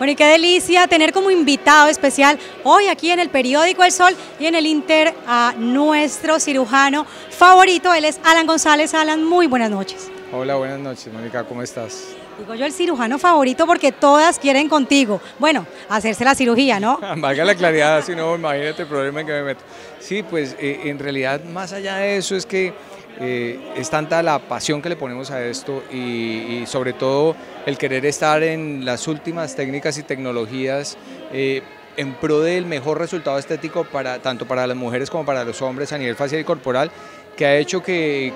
Bueno, y qué delicia tener como invitado especial hoy aquí en el periódico El Sol y en el Inter a nuestro cirujano favorito. Él es Alan González. Alan, muy buenas noches. Hola, buenas noches, Mónica, ¿cómo estás? Digo yo el cirujano favorito porque todas quieren contigo. Bueno, hacerse la cirugía, ¿no? Valga la claridad, si no, imagínate el problema en que me meto. Sí, pues eh, en realidad más allá de eso es que eh, es tanta la pasión que le ponemos a esto y, sobre todo el querer estar en las últimas técnicas y tecnologías eh, en pro del mejor resultado estético para, tanto para las mujeres como para los hombres a nivel facial y corporal, que ha hecho que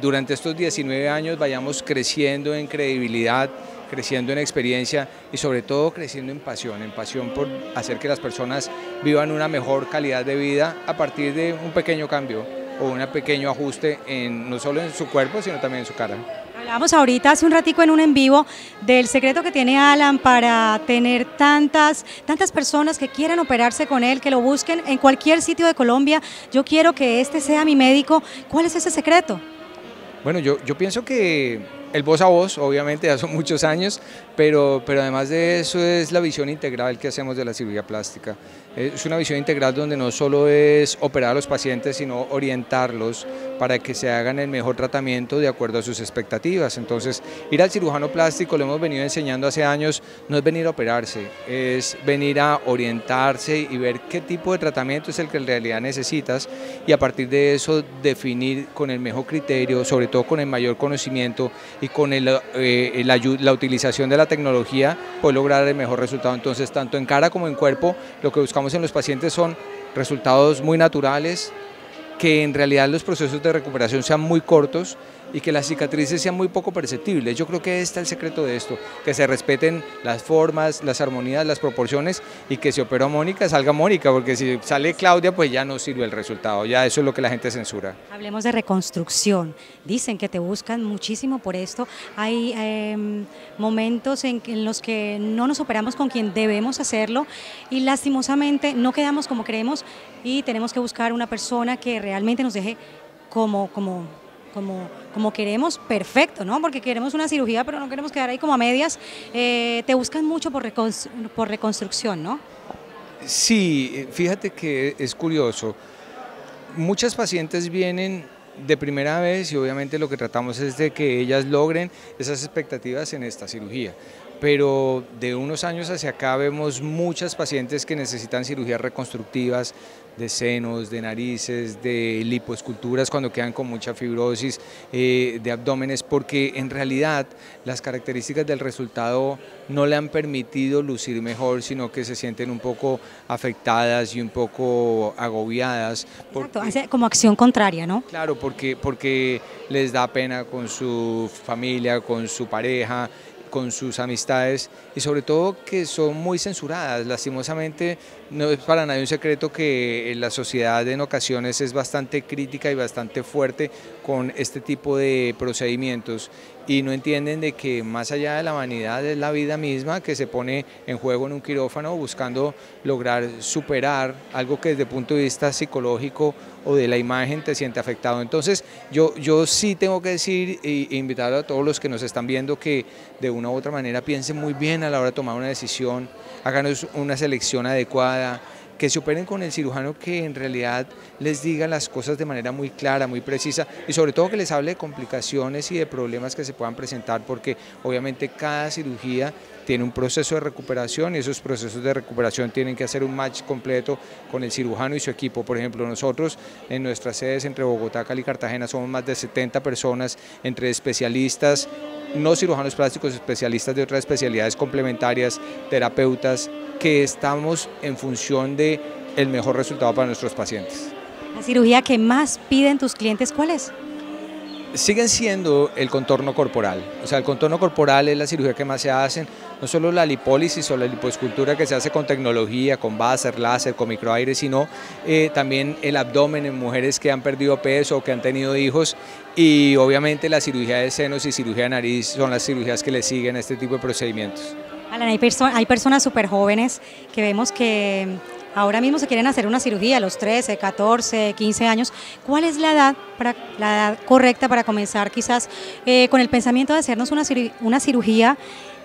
durante estos 19 años vayamos creciendo en credibilidad, creciendo en experiencia y sobre todo creciendo en pasión, en pasión por hacer que las personas vivan una mejor calidad de vida a partir de un pequeño cambio o un pequeño ajuste en, no solo en su cuerpo, sino también en su cara. Hablábamos ahorita hace un ratico en un en vivo del secreto que tiene Alan para tener tantas, tantas personas que quieran operarse con él, que lo busquen en cualquier sitio de Colombia. Yo quiero que este sea mi médico. ¿Cuál es ese secreto? Bueno, yo, yo pienso que el voz a voz, obviamente, ya son muchos años, pero, pero además de eso es la visión integral que hacemos de la cirugía plástica. Es una visión integral donde no solo es operar a los pacientes, sino orientarlos para que se hagan el mejor tratamiento de acuerdo a sus expectativas. Entonces, ir al cirujano plástico, lo hemos venido enseñando hace años, no es venir a operarse, es venir a orientarse y ver qué tipo de tratamiento es el que en realidad necesitas y a partir de eso definir con el mejor criterio, sobre todo con el mayor conocimiento y con eh, la, utilización de la tecnología, puede lograr el mejor resultado. Entonces, tanto en cara como en cuerpo, lo que buscamos en los pacientes son resultados muy naturales, que en realidad los procesos de recuperación sean muy cortos y que las cicatrices sean muy poco perceptibles. Yo creo que está el secreto de esto, que se respeten las formas, las armonías, las proporciones y que si operó Mónica salga Mónica, porque si sale Claudia pues ya no sirve el resultado, ya eso es lo que la gente censura. Hablemos de reconstrucción. Dicen que te buscan muchísimo por esto. Hay em, momentos en, en los que no nos operamos con quien debemos hacerlo y lastimosamente no quedamos como creemos y tenemos que buscar una persona que realmente nos deje como, como como, como queremos, perfecto, ¿no? Porque queremos una cirugía, pero no queremos quedar ahí como a medias. Eh, te buscan mucho por, por reconstrucción, ¿no? Sí, fíjate que es curioso. Muchas pacientes vienen de primera vez y obviamente lo que tratamos es de que ellas logren esas expectativas en esta cirugía pero de unos años hacia acá vemos muchas pacientes que necesitan cirugías reconstructivas de senos, de narices, de lipoesculturas cuando quedan con mucha fibrosis, eh, de abdómenes, porque en realidad las características del resultado no le han permitido lucir mejor, sino que se sienten un poco afectadas y un poco agobiadas. Exacto, hace como acción contraria, ¿no? Claro, porque, porque les da pena con su familia, con su pareja, con sus amistades y sobre todo que son muy censuradas. Lastimosamente no es para nadie un secreto que la sociedad en ocasiones es bastante crítica y bastante fuerte con este tipo de procedimientos y no entienden de que más allá de la vanidad es la vida misma que se pone en juego en un quirófano buscando lograr superar algo que desde el punto de vista psicológico o de la imagen te siente afectado. Entonces yo, yo sí tengo que decir e invitar a todos los que nos están viendo que de una u otra manera piensen muy bien a la hora de tomar una decisión, hagan una selección adecuada, que se operen con el cirujano que en realidad les diga las cosas de manera muy clara, muy precisa y sobre todo que les hable de complicaciones y de problemas que se puedan presentar porque obviamente cada cirugía tiene un proceso de recuperación y esos procesos de recuperación tienen que hacer un match completo con el cirujano y su equipo. Por ejemplo, nosotros en nuestras sedes entre Bogotá, Cali y Cartagena somos más de 70 personas entre especialistas, no cirujanos plásticos, especialistas de otras especialidades complementarias, terapeutas, que estamos en función de el mejor resultado para nuestros pacientes. ¿La cirugía que más piden tus clientes cuál es? Siguen siendo el contorno corporal, o sea, el contorno corporal es la cirugía que más se hacen, no solo la lipólisis o la lipoescultura que se hace con tecnología, con láser, láser, con microaire, sino eh, también el abdomen en mujeres que han perdido peso o que han tenido hijos. Y obviamente la cirugía de senos y cirugía de nariz son las cirugías que le siguen este tipo de procedimientos. Alan, hay, hay personas súper jóvenes que vemos que ahora mismo se quieren hacer una cirugía a los 13, 14, 15 años. ¿Cuál es la edad, para, la edad correcta para comenzar quizás eh, con el pensamiento de hacernos una, cirugía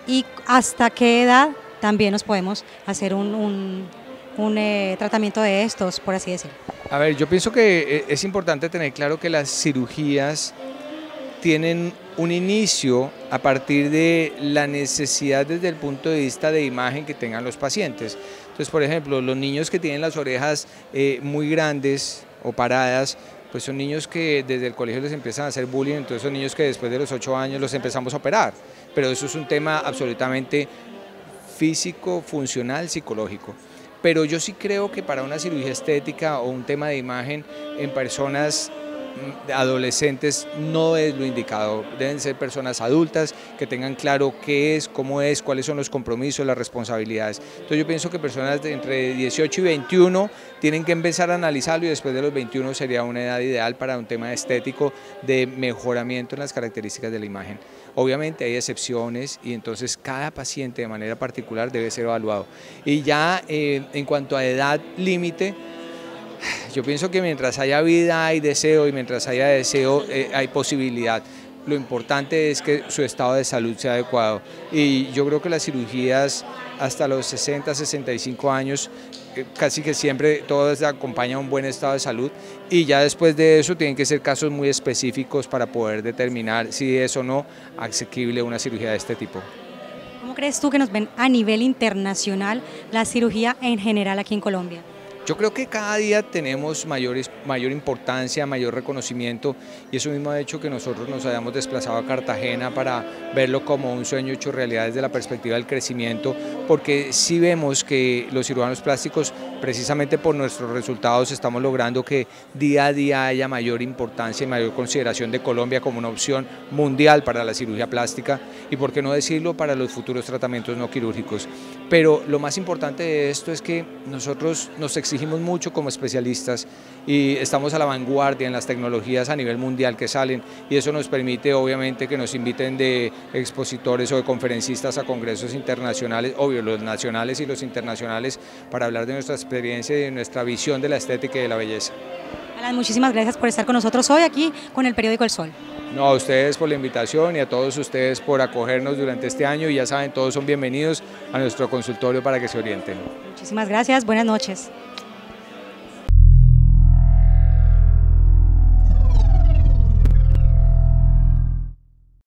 y hasta qué edad también nos podemos hacer un, eh, tratamiento de estos, por así decirlo. A ver, yo pienso que eh, es importante tener claro que las cirugías tienen un inicio a partir de la necesidad desde el punto de vista de imagen que tengan los pacientes. Entonces, por ejemplo, los niños que tienen las orejas eh, muy grandes o paradas, pues son niños que desde el colegio les empiezan a hacer bullying, entonces son niños que después de los 8 años los empezamos a operar. Pero eso es un tema absolutamente físico, funcional, psicológico. Pero yo sí creo que para una cirugía estética o un tema de imagen en personas adolescentes no es lo indicado, deben ser personas adultas que tengan claro qué es, cómo es, cuáles son los compromisos, las responsabilidades. Entonces yo pienso que personas entre 18 y 21 tienen que empezar a analizarlo y después de los 21 sería una edad ideal para un tema estético de mejoramiento en las características de la imagen. Obviamente hay excepciones y entonces cada paciente de manera particular debe ser evaluado. Y ya eh, en cuanto a edad límite, yo pienso que mientras haya vida hay deseo y mientras haya deseo eh, hay posibilidad. Lo importante es que su estado de salud sea adecuado y yo creo que las cirugías hasta los 60, 65 años eh, casi que siempre todas acompañan un buen estado de salud y ya después de eso tienen que ser casos muy específicos para poder determinar si es o no asequible una cirugía de este tipo. ¿Cómo crees tú que nos ven a nivel internacional la cirugía en general aquí en Colombia? Yo creo que cada día tenemos mayores, mayor importancia, mayor reconocimiento y eso mismo ha hecho que nosotros nos hayamos desplazado a Cartagena para verlo como un sueño hecho realidad desde la perspectiva del crecimiento, porque sí vemos que los cirujanos plásticos, precisamente por nuestros resultados, estamos logrando que día a día haya mayor importancia y mayor consideración de Colombia como una opción mundial para la cirugía plástica y, por qué no decirlo, para los futuros tratamientos no quirúrgicos. Pero lo más importante de esto es que nosotros nos exigimos mucho como especialistas y estamos a la vanguardia en las tecnologías a nivel mundial que salen y eso nos permite obviamente que nos inviten de expositores o de conferencistas a congresos internacionales, obvio los nacionales y los internacionales, para hablar de nuestra experiencia y de nuestra visión de la estética y de la belleza. Alan, muchísimas gracias por estar con nosotros hoy aquí con el periódico El Sol. No, a ustedes por la invitación y a todos ustedes por acogernos durante este año y ya saben, todos son bienvenidos a nuestro consultorio para que se orienten. Muchísimas gracias, buenas noches.